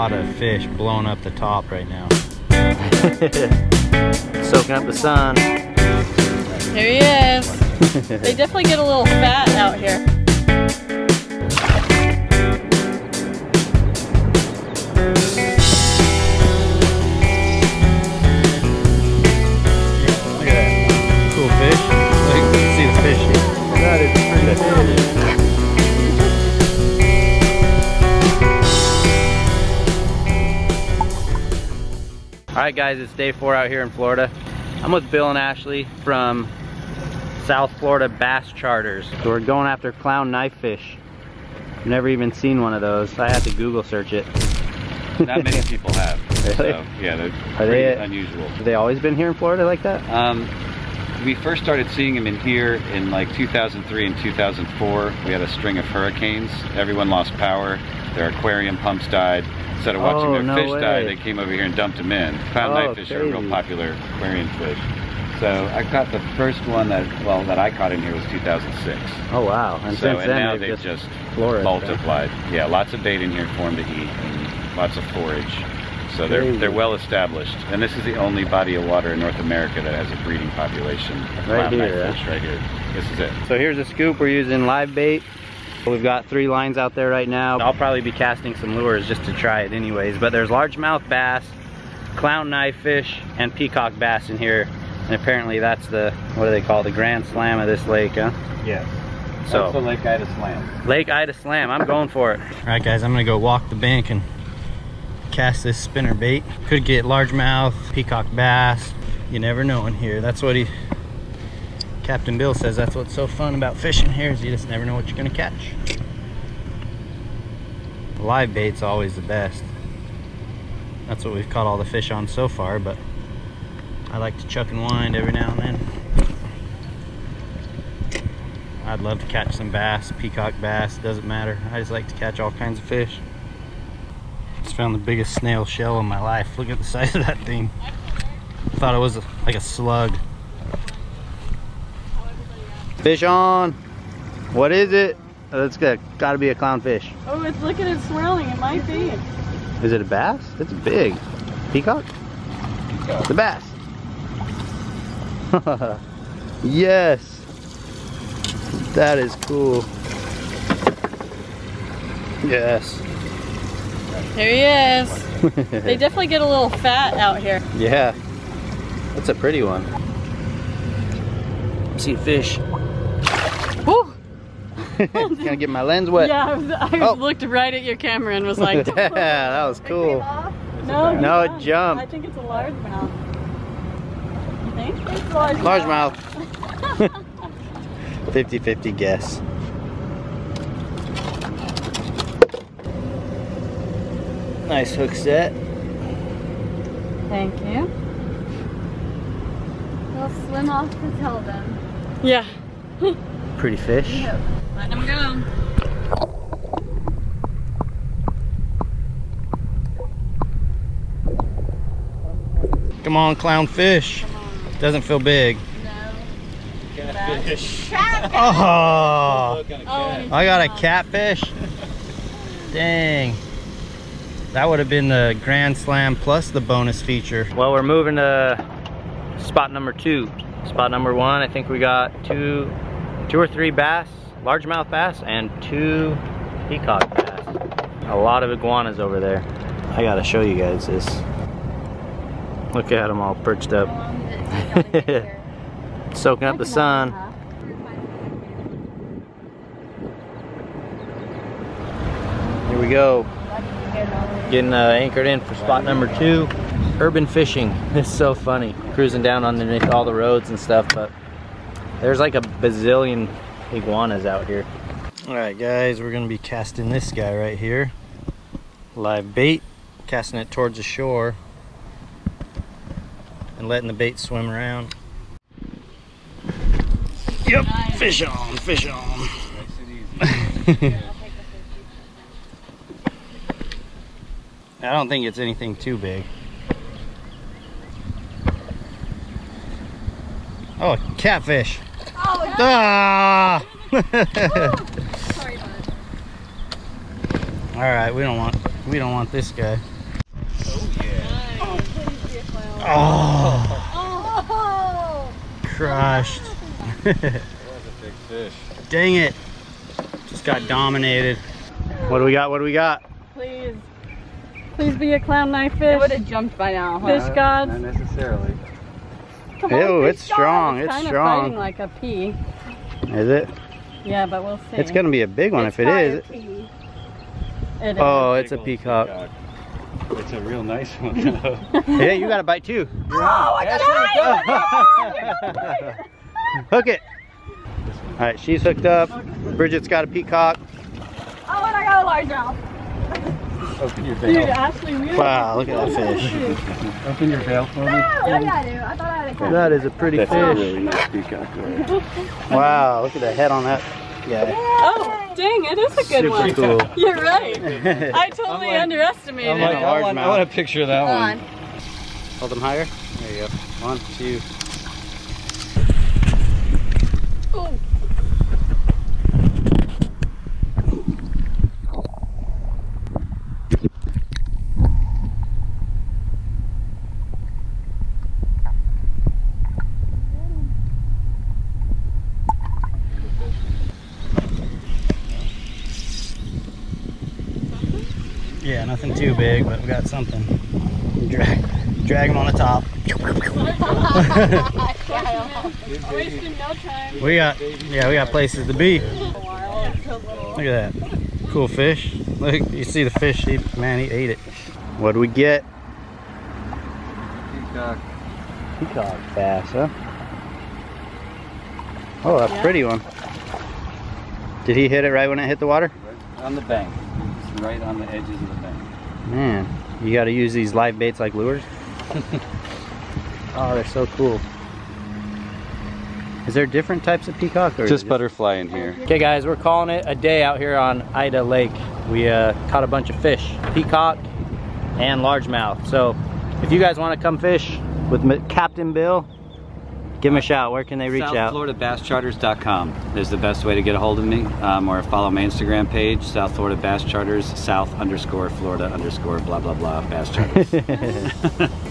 lot of fish blowing up the top right now. Soaking up the sun. There he is. they definitely get a little fat out here. Look All right, guys, it's day four out here in Florida. I'm with Bill and Ashley from South Florida Bass Charters. So we're going after clown knife fish. Never even seen one of those. I had to Google search it. Not many people have. Really? So, yeah, they're Are pretty they- unusual. Have they always been here in Florida like that? Um, we first started seeing them in here in like 2003 and 2004. We had a string of hurricanes. Everyone lost power. Their aquarium pumps died. Instead of watching Oh, their no fish die, they came over here and dumped them in. Clown Oh, knifefish are a real popular aquarium fish. So I caught the first one that, well, that I caught in here was 2006. Oh wow! And so, since and then now they've they've just, just multiplied. Yeah, lots of bait in here for them to eat and lots of forage. So they're they're well established. And this is the only body of water in North America that has a breeding population of Right here, knifefish right here. This is it. So here's a scoop. We're using live bait. We've got three lines out there right now. I'll probably be casting some lures just to try it anyways. But there's largemouth bass, clown knife fish, and peacock bass in here. And apparently that's the, what do they call the grand slam of this lake, huh? Yeah. So- That's the Lake Ida Slam. Lake Ida Slam, I'm going for it. All right guys, I'm gonna go walk the bank and cast this spinner bait. Could get largemouth, peacock bass. You never know in here. That's what he, Captain Bill says that's what's so fun about fishing here is you just never know what you're gonna catch. Live bait's always the best. That's what we've caught all the fish on so far, but I like to chuck and wind every now and then. I'd love to catch some bass, peacock bass, doesn't matter. I just like to catch all kinds of fish. Just found the biggest snail shell in my life. Look at the size of that thing. Thought it was like a slug. Fish on. What is it? Oh, That's got, got to be a clownfish. Oh, it's look at it swirling. It might be. Is it a bass? It's big. Peacock? The bass. yes. That is cool. Yes. There he is. They definitely get a little fat out here. yeah. That's a pretty one. See a fish. Woo! Gonna get my lens wet. Yeah, I, was, I Oh. looked right at your camera and was like, yeah, that was cool. no, No, it yeah. jumped. I think it's a largemouth. You think? It's a largemouth. Largemouth. 50-50 guess. Nice hook set. Thank you. We'll swim off to tell them. Yeah. Pretty fish. Let him go. Come on, clownfish. Doesn't feel big. No. Catfish. Oh, Oh, I got a catfish. Dang. That would have been the Grand Slam plus the bonus feature. Well, we're moving to spot number two. Spot number one, I think we got two, two or three bass, largemouth bass, and two peacock bass. A lot of iguanas over there. I gotta show you guys this. Look at them all perched up. Soaking up the sun. Here we go. Getting uh, anchored in for spot number two. Urban fishing. It's so funny. Cruising down underneath all the roads and stuff, but there's like a bazillion iguanas out here. All right, guys, we're gonna be casting this guy right here. Live bait, casting it towards the shore and letting the bait swim around. Yep, fish on, fish on. I don't think it's anything too big. Oh, catfish. Oh, no. ah! All right, we don't want we don't want this guy. Oh yeah. Oh. oh. oh. Crushed. that was a big fish. Dang it. Just got dominated. What do we got? What do we got? Please. Please be a clown knife fish. It would have jumped by now. Huh? Fish gods. Not necessarily. Come Ew, fish it's strong, gods. it's kind strong. of like a pea. Is it? Yeah, but we'll see. It's gonna be a big one It's if it is. probably a pea. It is. Oh, it's a old peacock. It's a real nice one though. Yeah, you got a bite too. Oh, I got it! Oh, Hook it. All right, she's hooked up. Bridget's got a peacock. Oh, and I got a largemouth. Open your Dude, bail. Ashley, we Wow, look at that fish. Open your bail for me. What did I do? I thought I had a cat. That is a pretty That's a fish. really nice peacock. Wow, look at the head on that. Yeah, Oh, dang, it is a good super one. cool. You're right. I totally like- underestimated like- it. I want- I want a picture of that Hold on. Hold them higher. There you go. One, two. Yeah, nothing too big, but we got something. Drag, drag him on the top. Wasting no time. We got, yeah, we got places to be. A while. It's a little- Look at that. Cool fish. Look, you see the fish. He, man, he ate it. What do we get? Peacock. Peacock bass, huh? Oh, a Yeah. pretty one. Did he hit it right when it hit the water? Right on the bank. It's right on the edges of the bank. Man, you got to use these live baits like lures. oh, they're so cool. Is there different types of peacock? Or Just butterfly in here. Okay guys, we're calling it a day out here on Ida Lake. We uh, caught a bunch of fish, peacock and largemouth. So if you guys want to come fish with M- Captain Bill, give him a shout. Where can they reach out? SouthFloridaBassCharters.com is the best way to get a hold of me, um, or follow my Instagram page, South Florida Bass Charters, South underscore Florida underscore blah blah blah Bass Charters.